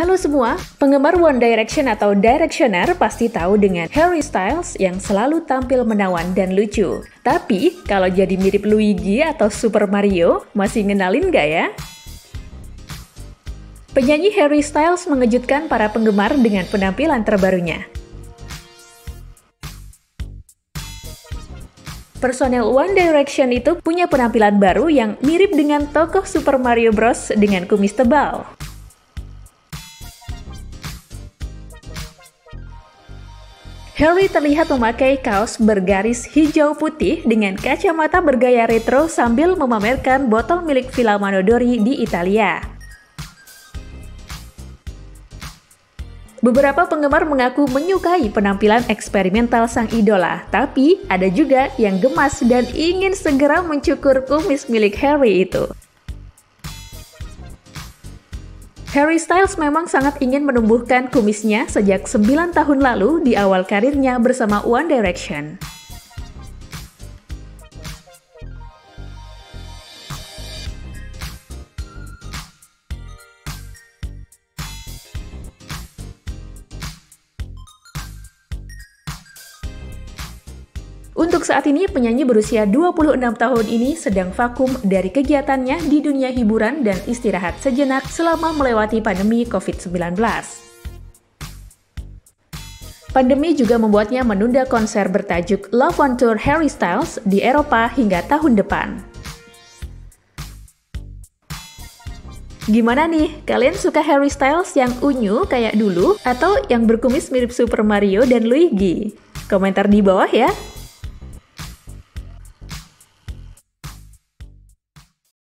Halo semua, penggemar One Direction atau Directioner pasti tahu dengan Harry Styles yang selalu tampil menawan dan lucu. Tapi, kalau jadi mirip Luigi atau Super Mario, masih ngenalin gak ya? Penyanyi Harry Styles mengejutkan para penggemar dengan penampilan terbarunya. Personel One Direction itu punya penampilan baru yang mirip dengan tokoh Super Mario Bros. dengan kumis tebal. Harry terlihat memakai kaos bergaris hijau putih dengan kacamata bergaya retro sambil memamerkan botol milik Villa Manodori di Italia. Beberapa penggemar mengaku menyukai penampilan eksperimental sang idola, tapi ada juga yang gemas dan ingin segera mencukur kumis milik Harry itu. Harry Styles memang sangat ingin menumbuhkan kumisnya sejak 9 tahun lalu di awal karirnya bersama One Direction. Untuk saat ini, penyanyi berusia 26 tahun ini sedang vakum dari kegiatannya di dunia hiburan dan istirahat sejenak selama melewati pandemi COVID-19. Pandemi juga membuatnya menunda konser bertajuk Love on Tour Harry Styles di Eropa hingga tahun depan. Gimana nih, kalian suka Harry Styles yang unyu kayak dulu atau yang berkumis mirip Super Mario dan Luigi? Komentar di bawah ya.